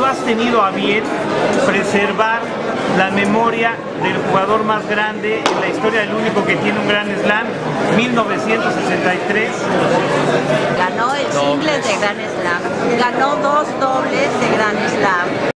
tú has tenido a bien preservar la memoria del jugador más grande en la historia, el único que tiene un gran slam, 1963. Ganó el singles de pues. Gran Slam, ganó dos dobles de Gran Slam.